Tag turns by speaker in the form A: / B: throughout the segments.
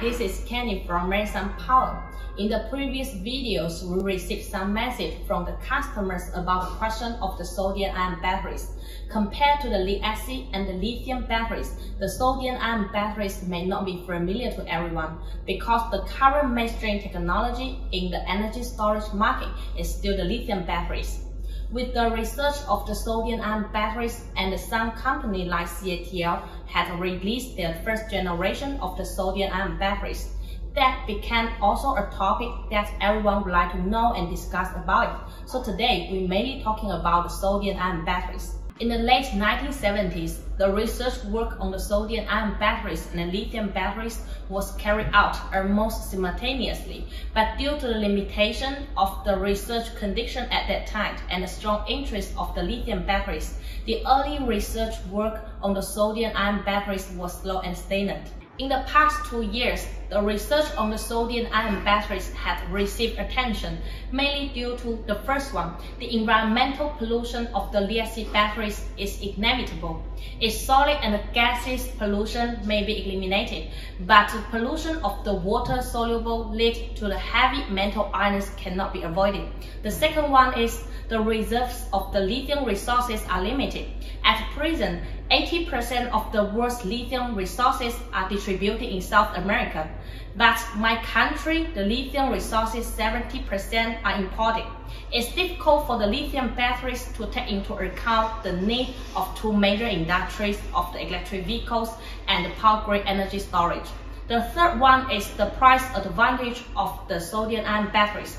A: this is Kenny from MeritSun Power. In the previous videos, we received some message from the customers about the question of the sodium-ion batteries. Compared to the lead-acid and the lithium batteries, the sodium-ion batteries may not be familiar to everyone because the current mainstream technology in the energy storage market is still the lithium batteries. With the research of the sodium-ion batteries and some company like CATL had released their first generation of the sodium-ion batteries, that became also a topic that everyone would like to know and discuss about it. So today, we're mainly talking about the sodium-ion batteries. In the late 1970s, the research work on the sodium-ion batteries and lithium batteries was carried out almost simultaneously, but due to the limitation of the research condition at that time and the strong interest of the lithium batteries, the early research work on the sodium-ion batteries was slow and stagnant. In the past two years, the research on the sodium-ion batteries has received attention, mainly due to the first one. The environmental pollution of the lead-acid batteries is inevitable. Its solid and gaseous pollution may be eliminated, but the pollution of the water-soluble lead to the heavy metal ions cannot be avoided. The second one is the reserves of the lithium resources are limited. At present, 80% of the world's lithium resources are distributed in South America. But my country, the lithium resources, 70% are imported. It's difficult for the lithium batteries to take into account the need of two major industries of the electric vehicles and the power grid energy storage. The third one is the price advantage of the sodium-ion batteries.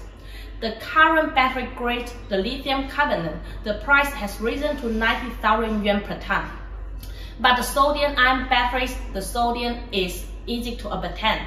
A: The current battery grade, the lithium carbonate, the price has risen to 90,000 yuan per ton. But the sodium ion batteries, the sodium is easy to obtain.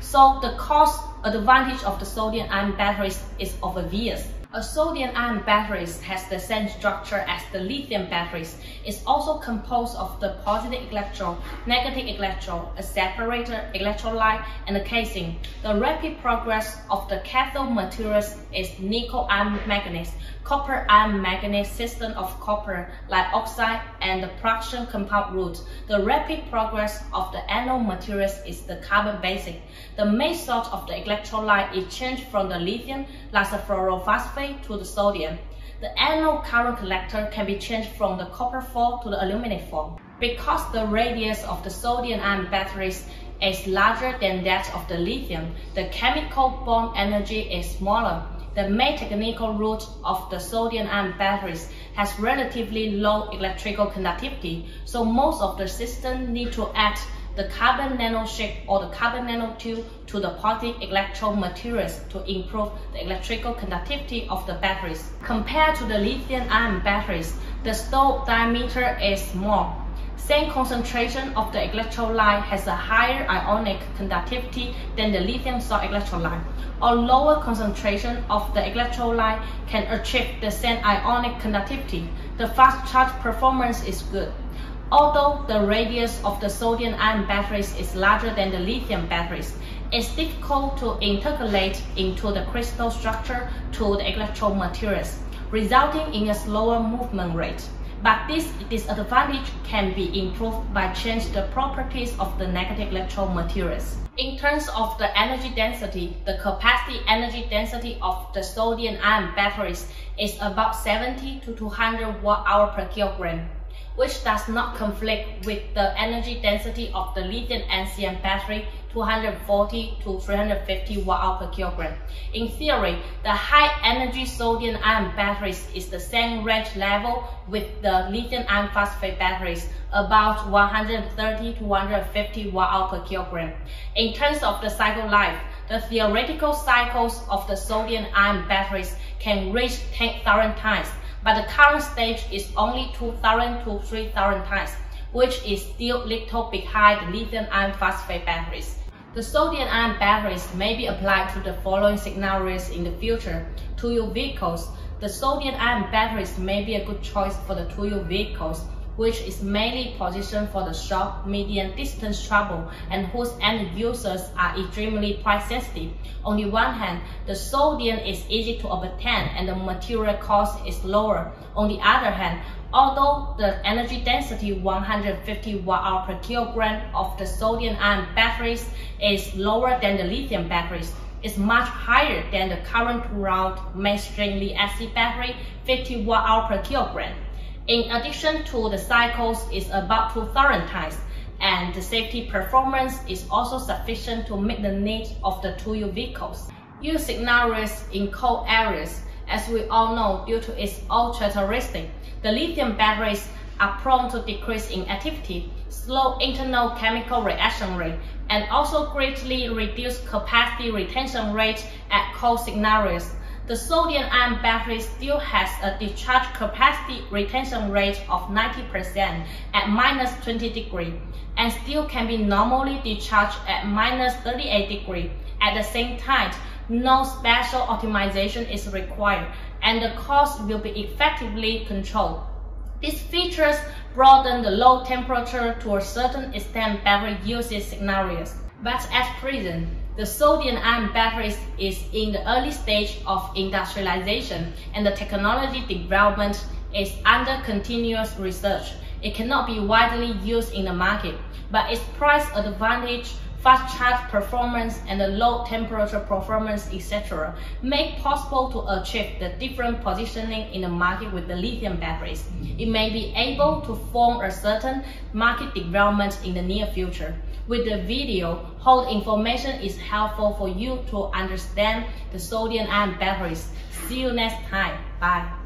A: So the cost advantage of the sodium ion batteries is obvious. A sodium-ion battery has the same structure as the lithium batteries. It's also composed of the positive electrode, negative electrode, a separator, electrolyte, and a casing. The rapid progress of the cathode materials is nickel-ion manganese, copper-ion manganese system of copper, like oxide, and the production compound route. The rapid progress of the anode materials is the carbon basic. The main source of the electrolyte is changed from the lithium, like the fluorophosphate to the sodium. The anode current collector can be changed from the copper form to the aluminum form. Because the radius of the sodium-ion batteries is larger than that of the lithium, the chemical bond energy is smaller. The main technical root of the sodium-ion batteries has relatively low electrical conductivity, so most of the system need to add the carbon nanosheet or the carbon nanotube to the positive electrode materials to improve the electrical conductivity of the batteries. Compared to the lithium-ion batteries, the Stokes diameter is small. Same concentration of the electrolyte has a higher ionic conductivity than the lithium salt electrolyte. Or lower concentration of the electrolyte can achieve the same ionic conductivity. The fast charge performance is good. Although the radius of the sodium-ion batteries is larger than the lithium batteries, it's difficult to intercalate into the crystal structure to the electrode materials, resulting in a slower movement rate. But this disadvantage can be improved by changing the properties of the negative electrode materials. In terms of the energy density, the capacity energy density of the sodium-ion batteries is about 70 to 200 watt-hour per kilogram which does not conflict with the energy density of the lithium-NCM battery 240 to 350 watt-hour per kilogram. In theory, the high-energy sodium-ion batteries is the same range level with the lithium iron phosphate batteries, about 130 to 150 watt-hour per kilogram. In terms of the cycle life, the theoretical cycles of the sodium-ion batteries can reach 10,000 times, but the current stage is only 2,000 to 3,000 times, which is still little behind the lithium iron phosphate batteries. The sodium ion batteries may be applied to the following scenarios in the future. To your vehicles. The sodium ion batteries may be a good choice for the two-wheel vehicles. Which is mainly positioned for the short, medium distance travel and whose end users are extremely price sensitive. On the one hand, the sodium is easy to obtain and the material cost is lower. On the other hand, Although the energy density 150 watt-hour per kilogram of the sodium-ion batteries is lower than the lithium batteries, it's much higher than the current route mainstream lead-acid battery 50 watt-hour per kilogram. In addition to the cycles is about 2,000 times, and the safety performance is also sufficient to meet the needs of the 2U vehicles. Use scenarios in cold areas as we all know, due to its old characteristic, the lithium batteries are prone to decrease in activity, slow internal chemical reaction rate, and also greatly reduce capacity retention rate at cold scenarios. The sodium-ion battery still has a discharge capacity retention rate of 90% at minus 20 degree, and still can be normally discharged at minus 38 degree. At the same time, no special optimization is required, and the cost will be effectively controlled. These features broaden the low temperature to a certain extent battery usage scenarios. But at present, the sodium-ion batteries is in the early stage of industrialization and the technology development is under continuous research. It cannot be widely used in the market, but its price advantage fast charge performance and the low temperature performance, etc., make possible to achieve the different positioning in the market with the lithium batteries. It may be able to form a certain market development in the near future. With the video, whole information is helpful for you to understand the sodium ion batteries. See you next time. Bye.